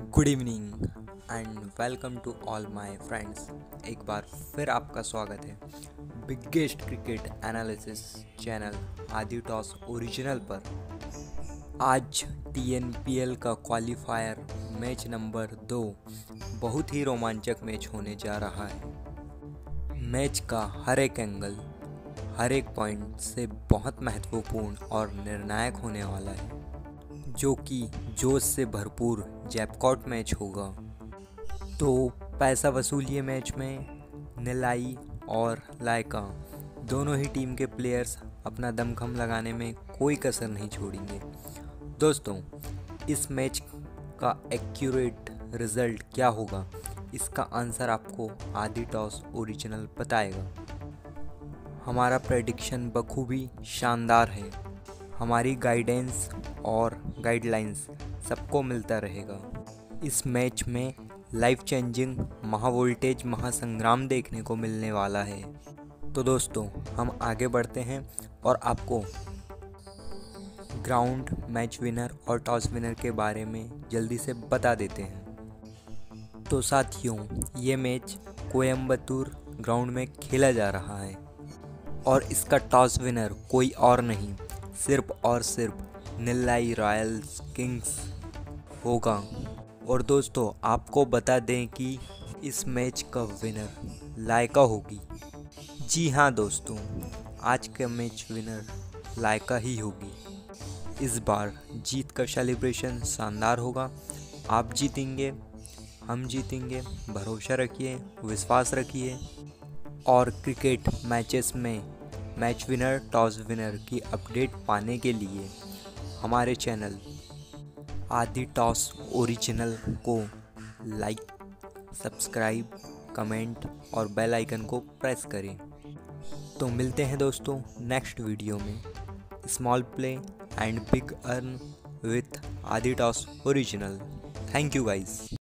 Good evening and welcome to all my friends एक बार फिर आपका स्वागत है। Biggest cricket analysis channel Adi Toss Original पर। आज टीएनपीएल का क्वालिफायर मैच नंबर दो बहुत ही रोमांचक मैच होने जा रहा है। मैच का हर एक एंगल हर एक पॉइंट से बहुत महत्वपूर्ण और निर्णायक होने वाला है। जो कि जोश से भरपूर जैपकॉट मैच होगा। तो पैसा वसूलिए मैच में, निलाई और लायका। दोनों ही टीम के प्लेयर्स अपना दमखम लगाने में कोई कसर नहीं छोड़ेंगे। दोस्तों, इस मैच का एक्यूरेट रिज़ल्ट क्या होगा, इसका आंसर आपको आदि टॉस ओरिजिनल बताएगा। हमारा प्रेडिक्शन बखूबी शानदार है। हमारी गाइडेंस और गाइडलाइंस सबको मिलता रहेगा। इस मैच में लाइफ चेंजिंग महावोल्टेज महासंग्राम देखने को मिलने वाला है। तो दोस्तों, हम आगे बढ़ते हैं और आपको ग्राउंड मैच विनर और टॉस विनर के बारे में जल्दी से बता देते हैं। तो साथियों, ये मैच कोयम्बतूर ग्राउंड में खेला जा रहा है और इसका टॉस विनर कोई और नहीं, सिर्फ़ और सिर्फ़ नीलाई रॉयल्स किंग्स होगा। और दोस्तों, आपको बता दें कि इस मैच का विनर लायका होगी। जी हाँ दोस्तों, आज का मैच विनर लायका ही होगी। इस बार जीत का सेलिब्रेशन शानदार होगा। आप जीतेंगे, हम जीतेंगे। भरोसा रखिए, विश्वास रखिए। और क्रिकेट मैचेस में मैच विनर टॉस विनर की अपडेट पाने के लिए हमारे चैनल आदि टॉस ओरिजिनल को लाइक, सब्सक्राइब, कमेंट और बेल आइकन को प्रेस करें। तो मिलते हैं दोस्तों नेक्स्ट वीडियो में। Small play and big earn with Adi Toss Original. Thank you guys